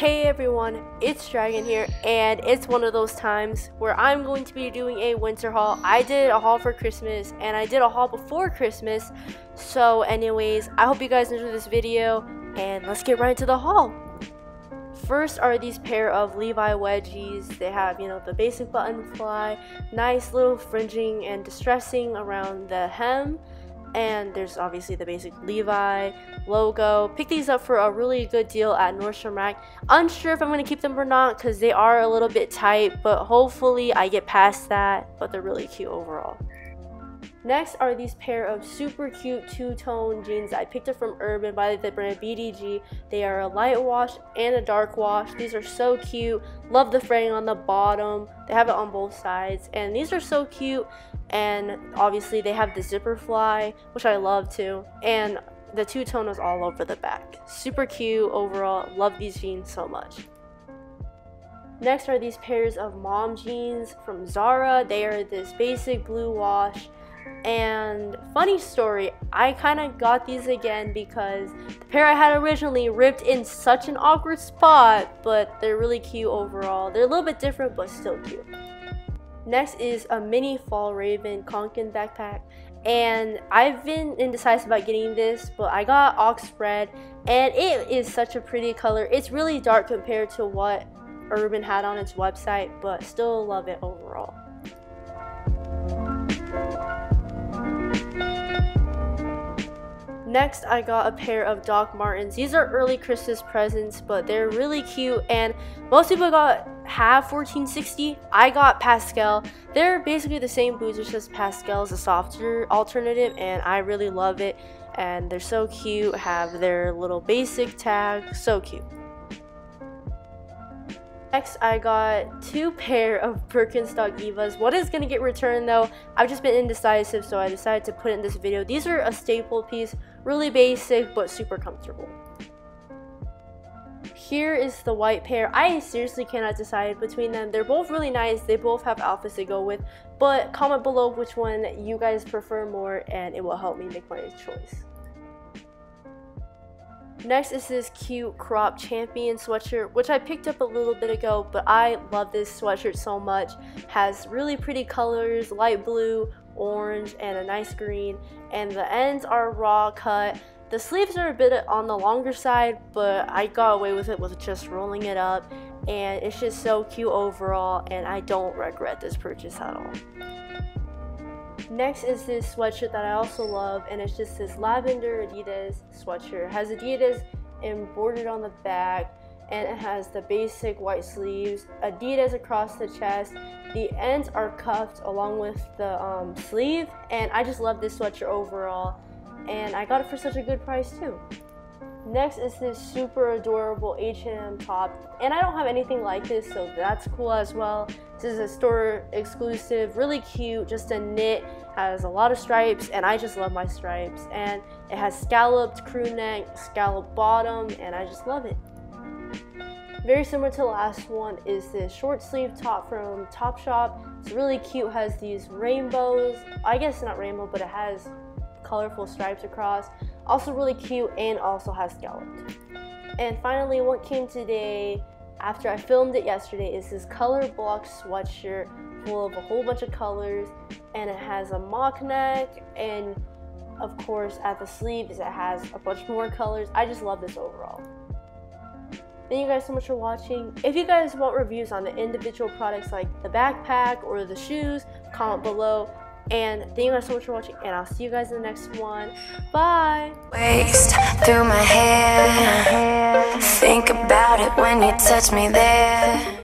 Hey everyone, it's Dragon here, and it's one of those times where I'm going to be doing a winter haul. I did a haul for Christmas, and I did a haul before Christmas. So anyways, I hope you guys enjoy this video, and let's get right into the haul. First are these pair of Levi wedgies. They have, you know, the basic button fly, nice little fringing and distressing around the hem and there's obviously the basic Levi logo. Pick these up for a really good deal at Nordstrom Rack. Unsure if I'm going to keep them or not because they are a little bit tight, but hopefully I get past that, but they're really cute overall. Next are these pair of super cute two-tone jeans I picked up from Urban by the brand BDG. They are a light wash and a dark wash. These are so cute. Love the fraying on the bottom. They have it on both sides. And these are so cute. And obviously they have the zipper fly, which I love too. And the two-tone all over the back. Super cute overall. Love these jeans so much. Next are these pairs of mom jeans from Zara. They are this basic blue wash and funny story, I kind of got these again because the pair I had originally ripped in such an awkward spot, but they're really cute overall. They're a little bit different, but still cute. Next is a mini Fjallraven Kanken backpack. And I've been indecisive about getting this, but I got Ox Red, and it is such a pretty color. It's really dark compared to what Urban had on its website, but still love it overall. Next, I got a pair of Doc Martens. These are early Christmas presents, but they're really cute. And most people got half 1460. I got Pascal. They're basically the same boots, it's just Pascal is a softer alternative, and I really love it. And they're so cute. Have their little basic tag. So cute. Next, I got two pair of Birkenstock Evas. What is going to get returned though? I've just been indecisive, so I decided to put in this video. These are a staple piece, really basic, but super comfortable. Here is the white pair. I seriously cannot decide between them. They're both really nice. They both have outfits to go with. But comment below which one you guys prefer more and it will help me make my choice. Next is this cute crop champion sweatshirt, which I picked up a little bit ago, but I love this sweatshirt so much. Has really pretty colors, light blue, orange, and a nice green, and the ends are raw cut. The sleeves are a bit on the longer side, but I got away with it with just rolling it up, and it's just so cute overall, and I don't regret this purchase at all. Next is this sweatshirt that I also love, and it's just this lavender Adidas sweatshirt. It has Adidas embroidered on the back, and it has the basic white sleeves, Adidas across the chest. The ends are cuffed along with the um, sleeve, and I just love this sweatshirt overall. And I got it for such a good price too. Next is this super adorable H&M top, and I don't have anything like this, so that's cool as well. This is a store exclusive, really cute, just a knit, has a lot of stripes, and I just love my stripes. And it has scalloped crew neck, scalloped bottom, and I just love it. Very similar to the last one is this short sleeve top from Topshop. It's really cute, has these rainbows. I guess not rainbow, but it has colorful stripes across. Also really cute and also has scalloped. And finally, what came today after I filmed it yesterday is this color block sweatshirt full of a whole bunch of colors and it has a mock neck and of course at the sleeves it has a bunch more colors. I just love this overall. Thank you guys so much for watching. If you guys want reviews on the individual products like the backpack or the shoes, comment below. And thank you guys so much for watching, and I'll see you guys in the next one. Bye. Waste through my hair. Think about it when you touch me there.